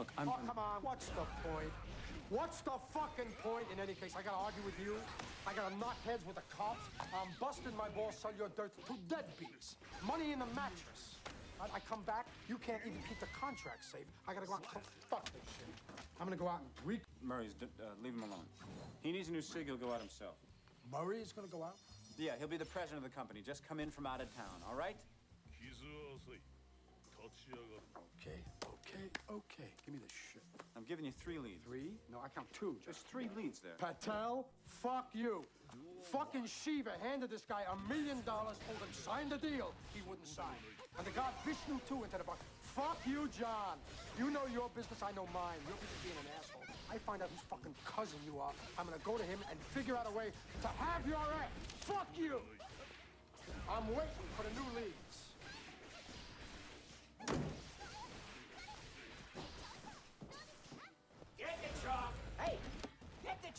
Look, I'm. Oh, come on. What's the point? What's the fucking point? In any case, I gotta argue with you. I gotta knock heads with the cops. I'm busting my balls, sell your dirt to deadbeats. Money in the mattress. I, I come back, you can't even keep the contract safe. I gotta go out and fuck this shit. I'm gonna go out and re. Murray's. Uh, leave him alone. He needs a new sig. He'll go out himself. Murray is gonna go out. Yeah, he'll be the president of the company. Just come in from out of town. All right? Okay, okay, okay. Give me this shit. I'm giving you three leads. Three? No, I count two. Just three leads there. Patel, fuck you. Fucking Shiva handed this guy a million dollars, told him sign the deal. He wouldn't sign. And the god Vishnu too into the box. Fuck you, John. You know your business, I know mine. You're just being an asshole. I find out whose fucking cousin you are. I'm gonna go to him and figure out a way to have your ass. Fuck you. I'm waiting for the new lead.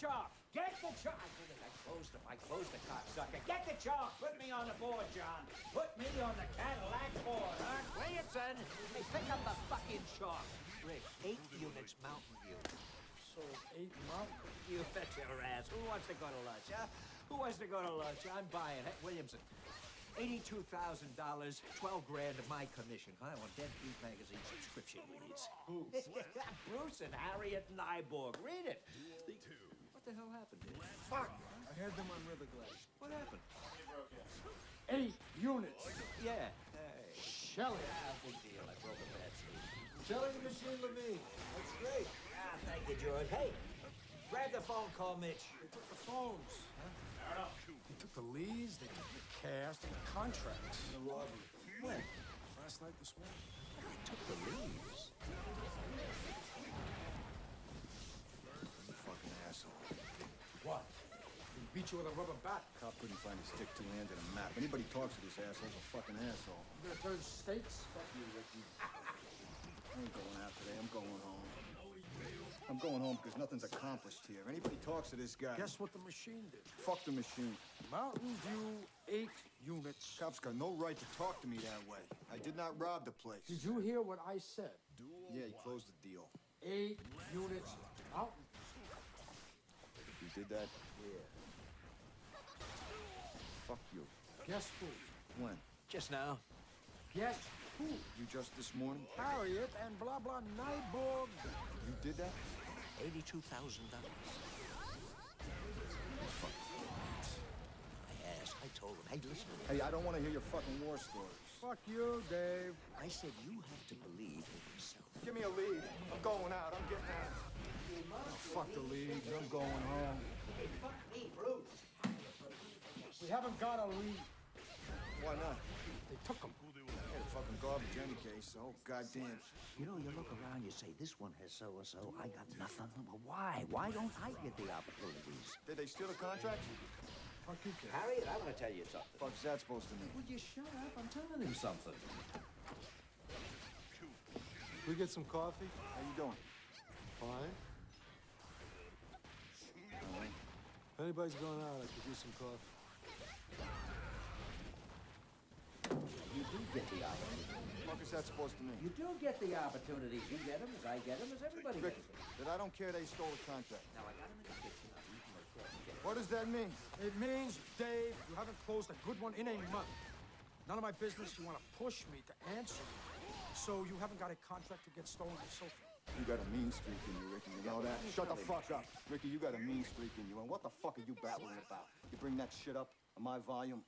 Chalk! Get the chalk! I did it. I closed him. I closed the cocksucker. Get the chalk! Put me on the board, John. Put me on the Cadillac board, huh? Williamson! Hey, pick up the fucking chalk. Rick, eight units Mountain View. So eight mountain. You bet your ass. Who wants to go to lunch, huh? Who wants to go to lunch? I'm buying. Hey, Williamson. Eighty-two thousand dollars, twelve grand of my commission. I want Deadbeat magazine subscription leads. Who? Bruce and Harriet Nyborg. Read it. The- what the hell happened here? Fuck. I heard them on River Glass. What happened? Eight units. Yeah. Hey. Shelley! Ah, big deal. I broke a bad sleeve. Selling machine Levene. That's great. Ah, thank you, George. Hey, grab the phone. Call Mitch. They took the phones. Huh? They took the leads, they took the cast, and the contracts. The robbery. When? Last night this morning. They took the leads. You fucking asshole. What? He beat you with a rubber bat. Cop couldn't find his stick to land in a map. Anybody talks to this asshole's a fucking asshole. You gonna turn states? Fuck you, Ricky. I ain't going out today. I'm going home. I'm going home because nothing's accomplished here. Anybody talks to this guy. Guess what the machine did? Fuck the machine. Mountain View, eight units. Cops got no right to talk to me that way. I did not rob the place. Did you hear what I said? Yeah, he closed the deal. Eight units. Mountain. You did that? Yeah. Fuck you. Guess who? When? Just now. Guess who? You just this morning? Harriet and blah blah Nyborg. You did that? Eighty-two thousand dollars. I asked. I told him. Hey, listen. Hey, I don't want to hear your fucking war stories. Fuck you, Dave. I said you have to believe in yourself. Give me a lead. I'm going out. I'm getting out. Fuck the lead. I'm going home. Hey, fuck me, Bruce. We haven't got a lead. Why not? They took him. Yeah, the fucking garbage any case. Oh, goddamn. You know, you look around, you say, this one has so-and-so, I got nothing. Well, why? Why don't I get the opportunities? Did they steal the contract? Fuck you, kid. Harriet, I want to tell you something. Fuck's that supposed to mean? Would you shut up? I'm telling him something. We get some coffee? How you doing? Fine. If anybody's going out, I could use some coffee. You do get the opportunity. Fuck is that supposed to mean? You do get the opportunities. You get them as I get them, as everybody Rick, gets them. that I don't care they stole the contract. Now, I got him in the kitchen. I'm eating my coffee. What does that mean? It means, Dave, you haven't closed a good one in a month. None of my business. You want to push me to answer. So you haven't got a contract to get stolen and so. You got a mean streak in you, Ricky. You know that? Shut the fuck up. Ricky, you got a mean streak in you. And what the fuck are you babbling about? You bring that shit up on my volume?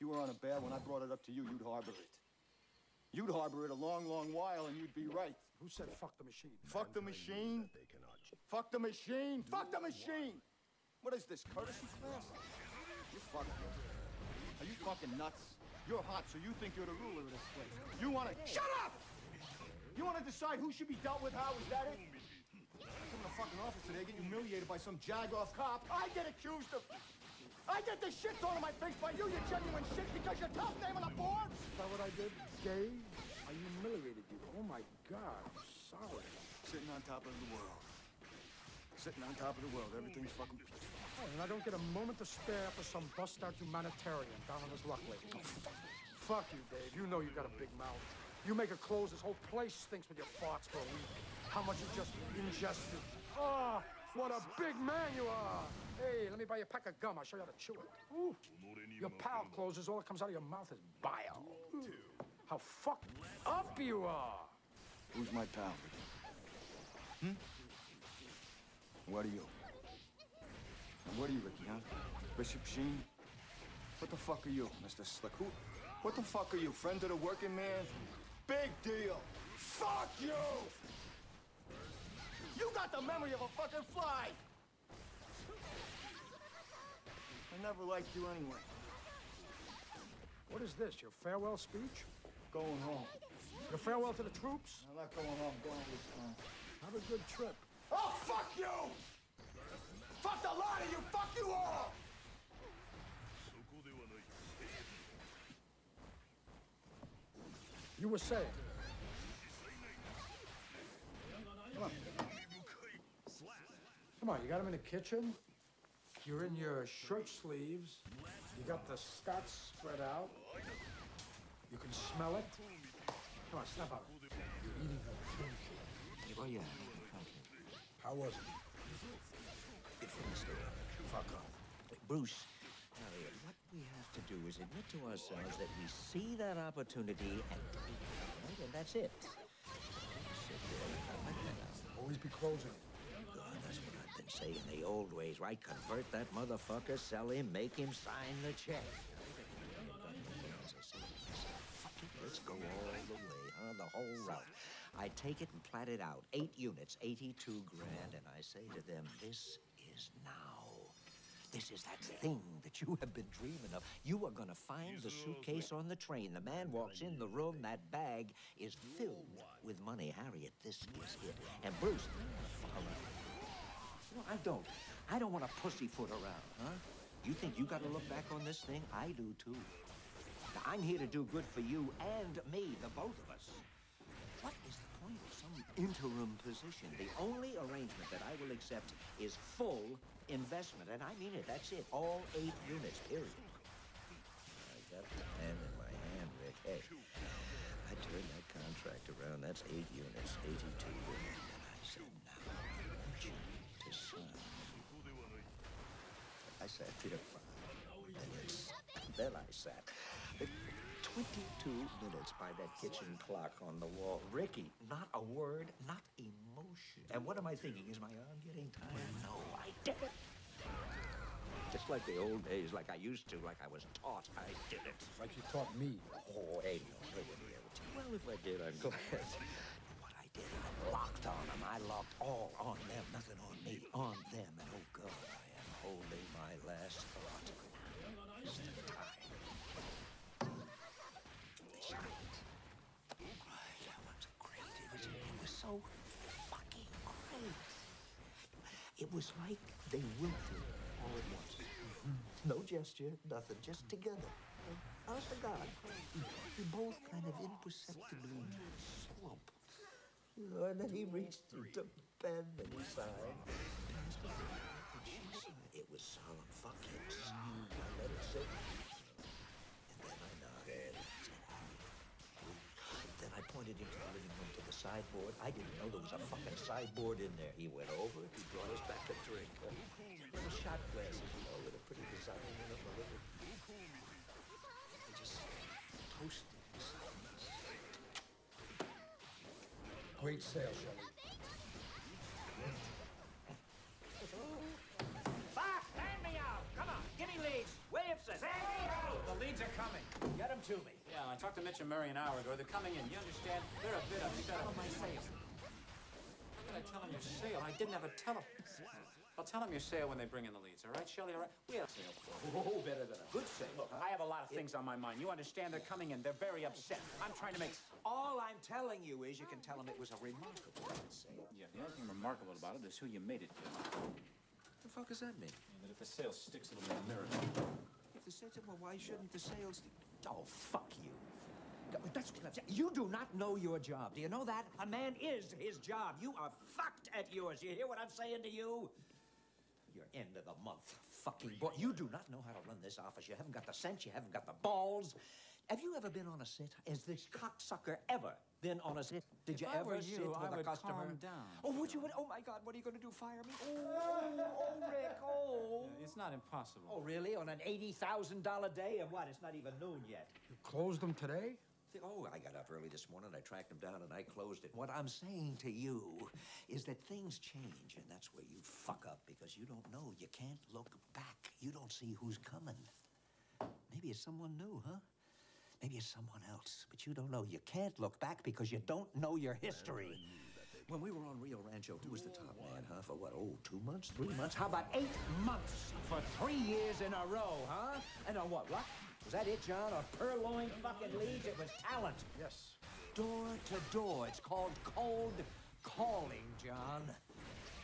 You were on a bail. When I brought it up to you, you'd harbor it. You'd harbor it a long, long while, and you'd be right. Who said fuck the machine? Fuck the machine. They cannot... Fuck the machine. Fuck the machine. What is this, courtesy class? You fucking. Are you fucking nuts? You're hot, so you think you're the ruler of this place. You want to. Shut up! You want to decide who should be dealt with how? Is that it? I come the fucking office today, get humiliated by some jag-off cop. I get accused of. I get the shit thrown in my face by you, you genuine shit, because you're top name on the board. Is that what I did? Dave? I humiliated you. Oh my God. I'm sorry. Sitting on top of the world. Sitting on top of the world. Everything's fucking peaceful. Oh, and I don't get a moment to spare for some bust-out humanitarian down on his luck lately. Fuck you, Dave. You know you got a big mouth. You make a close, this whole place stinks with your farts for a week. how much you just ingested. Oh, what a big man you are. Hey, let me buy you a pack of gum. I'll show you how to chew it. Ooh. Your pal closes, all that comes out of your mouth is bile. Ooh. How fucked up you are. Who's my pal? Hmm? What are you? And what are you, Ricky, huh? Bishop Sheen? What the fuck are you, Mr. Slick? Who? What the fuck are you, friend of the working man? Big deal. Fuck you! not the memory of a fucking fly! I never liked you anyway. What is this, your farewell speech? Going home. Your farewell to the troops? I'm not going home, going to Wisconsin. Uh, Have a good trip. Oh, fuck you! Fuck the lot of you! Fuck you all! You were saying? Come on, you got him in the kitchen. You're in your shirt sleeves. You got the scotch spread out. You can smell it. Come on, snap out. You're eating a. Oh, yeah. How was it? It finished it. Fuck off. Bruce, Elliot, what we have to do is admit to ourselves that we see that opportunity and take it, right? And that's it. Sit there and not let that out. Always be closing. What saying the old ways, right? Convert that motherfucker, sell him, make him sign the check. Let's go all the way, huh? The whole route. I take it and plat it out. Eight units, 82 grand, and I say to them, this is now. This is that thing that you have been dreaming of. You are gonna find the suitcase on the train. The man walks in the room, that bag is filled with money. Harriet, this is it. And Bruce, follow. No, I don't. I don't want to pussyfoot around, huh? You think you got to look back on this thing? I do too. Now, I'm here to do good for you and me, the both of us. What is the point of some interim position? The only arrangement that I will accept is full investment, and I mean it. That's it. All eight units, period. I got the pen in my hand, Rick. Hey, I turned that contract around. That's eight units, 82 grand. And I said, now, I want you to sign. I sat there. Then I sat 22 minutes by that kitchen clock on the wall. Ricky, not a word, not emotion. And what am I thinking? Is my arm getting tired? No, I did it. Just like the old days, like I used to, like I was taught, I did it. Like you taught me. Oh, hey, no, I wouldn't be able to. Well, if I did, I'm glad. locked on them. I locked all on them, nothing on me, on them. And oh, God, I am holding my last thought. Great. It was, it was so fucking great. It was like they wilted all at once. No gesture, nothing, just together. Honest to God. We both kind of imperceptibly slump. And then he reached the pen and he signed. It and she signed. It was solemn. Fuck yes. I let it sit. And then I nodded and said, "Harry." Then I pointed into the living room to the sideboard. I didn't know there was a fucking sideboard in there. He went over, he brought us back a drink. Uh, little shot glasses, you know, with a pretty design in them, a little. We just toasted in silence. Great sale, Shelley. Fox, hand me out! Come on, give me leads. Williamson, hand me out! The leads are coming. Get them to me. Yeah, I talked to Mitch and Murray an hour ago. They're coming in. You understand? They're a bit upset. Tell 'em my sale. How can I tell them your sale? I didn't have a them. I'll tell them your sale when they bring in the leads, all right, Shelley? All right? We have a sale for. Oh, better than a good sale. Look, I have a lot of things on my mind. You understand? They're coming in. They're very upset. I'm trying to make... All I'm telling you is you can tell them it was a remarkable sale. Yeah, the only thing remarkable about it is who you made it to. What the fuck does that mean? And that if the sale sticks, it'll be a miracle. If the sales, well, why shouldn't the sales? Oh, fuck you. That's what I'm saying. You do not know your job. Do you know that? A man is his job. You are fucked at yours. You hear what I'm saying to you? Your end of the month fucking boy. You do not know how to run this office. You haven't got the sense. You haven't got the balls. Have you ever been on a sit? Has this cocksucker ever been on a sit? Did If you I ever were sit with I a customer? calm down. Oh, would you? Oh my God! What are you going to do? Fire me? Oh, oh, Rick! Oh. It's not impossible. Oh, really? On an eighty thousand dollar day, and what? It's not even noon yet. You closed them today? Think, Oh, I got up early this morning. I tracked him down and I closed it. What I'm saying to you is that things change, and that's where you fuck up because you don't know. You can't look back. You don't see who's coming. Maybe it's someone new, huh? Maybe it's someone else, but you don't know. You can't look back because you don't know your history. When we were on Rio Rancho, who was the top man, huh? For what? Oh, two months? Three months? How about eight months for three years in a row, huh? And on what? What? Was that it, John? On purloined fucking leads? It was talent. Yes. Door to door. It's called cold calling, John.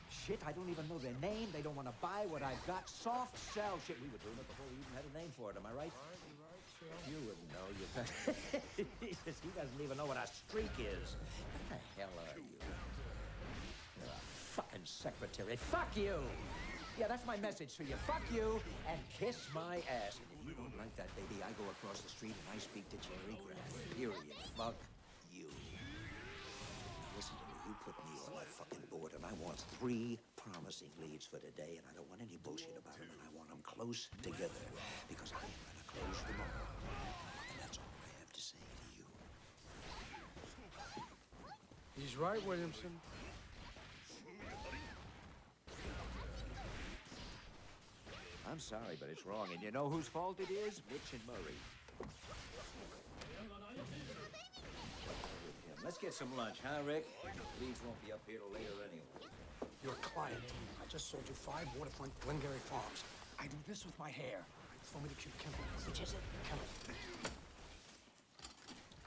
Shit, I don't even know their name. They don't want to buy what I've got. Soft sell shit. We were doing it before we even had a name for it, am I right? You wouldn't know. You he doesn't even know what a streak is. What the hell are you? You're a fucking secretary. Fuck you! Yeah, that's my message to you. Fuck you and kiss my ass. If you don't like that, baby, I go across the street and I speak to Jerry Graff. Period. Fuck you. Listen to me. You put me on that fucking board, and I want three promising leads for today, and I don't want any bullshit about them, and I want them close together because I am gonna close them all. And that's all I have to say to you. He's right, Williamson. I'm sorry, but it's wrong, and you know whose fault it is? Mitch and Murray. Let's get some lunch, huh, Rick? Leaves won't be up here till later anyway. Your client. I just sold you five waterfront Glengarry farms. I do this with my hair. Throw me to cute Kendall. Which is it? Kendall.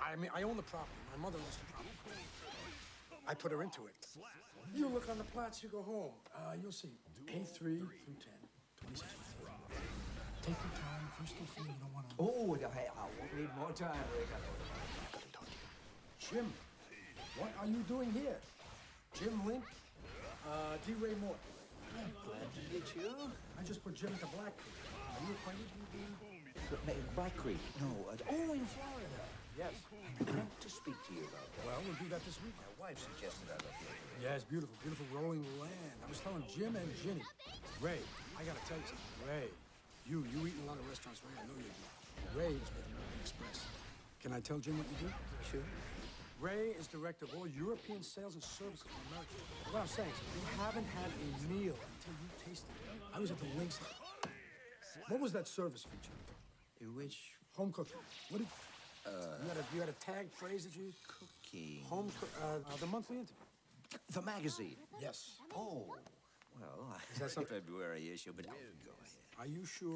I mean, I own the property. My mother owns the property. I put her into it. You look on the plots, you go home. Uh, you'll see. A3 through 10. 26 Take your time. Free. You don't want to. Oh, hey, I won't need more time, Rick. I. Jim, what are you doing here? Jim Lingk? Uh, D. Ray Moore. I'm Glad to meet you. I just put Jim into Black Creek. Are you acquainted? with Black Creek. No. Uh, oh, in Florida. Yes. I meant to speak to you about that. Well, we'll do that this week. My wife suggested I look here. Yeah, it's beautiful, beautiful rolling land. I was telling Jim and Ginny. Ray, I gotta tell you something. Ray, you, you eat in a lot of restaurants, Ray. I know you do. Ray is with American Express. Can I tell Jim what you do? Sure. Ray is director of all European sales and services for America. What I'm saying is, you haven't had a meal until you tasted it. I was at the Links. What was that service feature? In Which Home cooking. What did? you had a you had a tag phrase that you used? cooking? Home. Uh, uh, the monthly interview. The magazine. Yes. Oh. Well, Is that something- February issue, but go ahead. Are you sure?